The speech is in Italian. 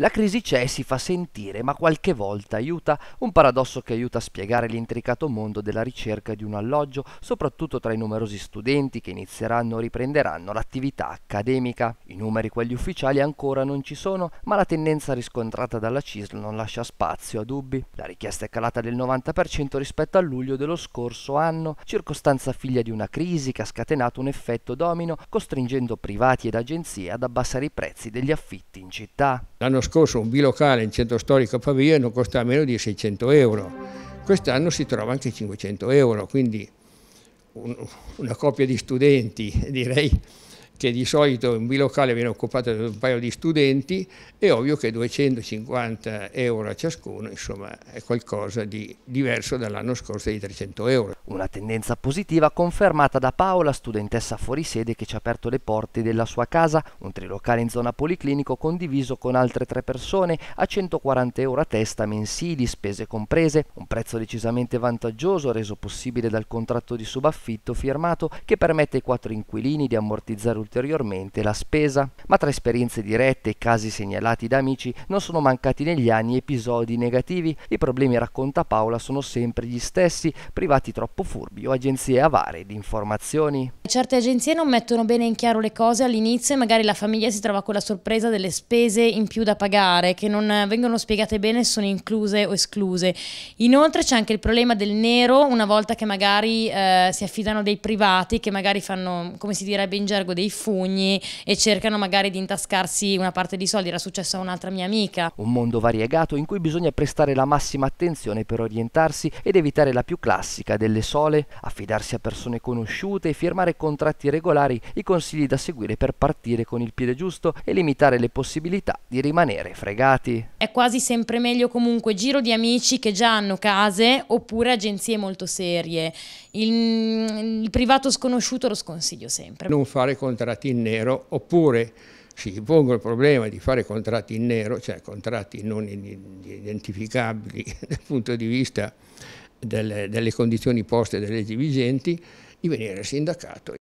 La crisi c'è e si fa sentire, ma qualche volta aiuta, un paradosso che aiuta a spiegare l'intricato mondo della ricerca di un alloggio, soprattutto tra i numerosi studenti che inizieranno o riprenderanno l'attività accademica. I numeri, quelli ufficiali, ancora non ci sono, ma la tendenza riscontrata dalla CISL non lascia spazio a dubbi. La richiesta è calata del 90% rispetto a luglio dello scorso anno, circostanza figlia di una crisi che ha scatenato un effetto domino, costringendo privati ed agenzie ad abbassare i prezzi degli affitti in città. L'anno scorso un bilocale in centro storico a Pavia non costava meno di 600 euro, quest'anno si trova anche 500 euro, quindi un, una coppia di studenti direi che di solito un bilocale viene occupato da un paio di studenti, è ovvio che 250 euro a ciascuno insomma, è qualcosa di diverso dall'anno scorso di 300 euro. Una tendenza positiva confermata da Paola, studentessa fuori sede che ci ha aperto le porte della sua casa, un trilocale in zona policlinico condiviso con altre tre persone a 140 euro a testa mensili, spese comprese, un prezzo decisamente vantaggioso reso possibile dal contratto di subaffitto firmato che permette ai quattro inquilini di ammortizzare ulteriormente ulteriormente la spesa, ma tra esperienze dirette e casi segnalati da amici non sono mancati negli anni episodi negativi. I problemi, racconta Paola, sono sempre gli stessi, privati troppo furbi o agenzie avare di informazioni. Certe agenzie non mettono bene in chiaro le cose all'inizio e magari la famiglia si trova con la sorpresa delle spese in più da pagare che non vengono spiegate bene se sono incluse o escluse. Inoltre c'è anche il problema del nero una volta che magari eh, si affidano dei privati che magari fanno, come si direbbe in gergo, dei fugni e cercano magari di intascarsi una parte di soldi, era successo a un'altra mia amica. Un mondo variegato in cui bisogna prestare la massima attenzione per orientarsi ed evitare la più classica delle sole, affidarsi a persone conosciute e firmare contratti regolari, i consigli da seguire per partire con il piede giusto e limitare le possibilità di rimanere fregati. È quasi sempre meglio comunque giro di amici che già hanno case oppure agenzie molto serie. Il, il privato sconosciuto lo sconsiglio sempre. Non fare contratti in nero oppure si pongono il problema di fare contratti in nero, cioè contratti non identificabili dal punto di vista delle, delle condizioni poste dalle leggi vigenti, di venire sindacato